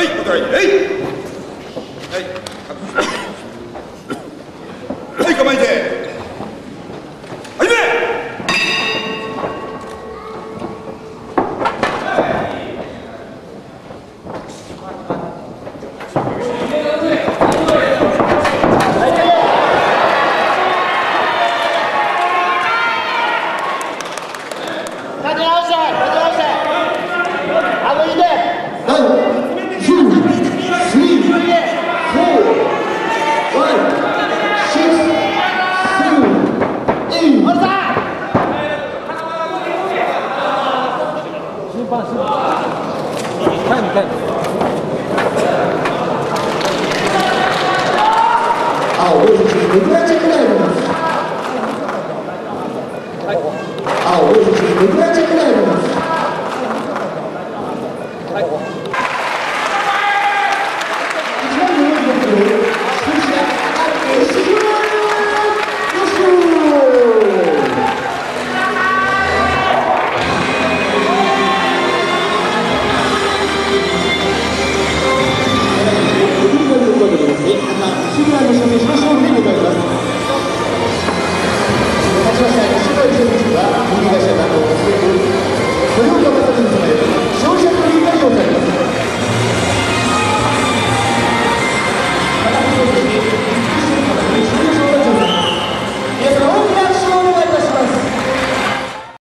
はいお互いはい。はい。はい構えて。始め立て直して青、両選手、レギュラーチェックであります。青、両選手、レギュラーチェックであります。一番の大きな únicas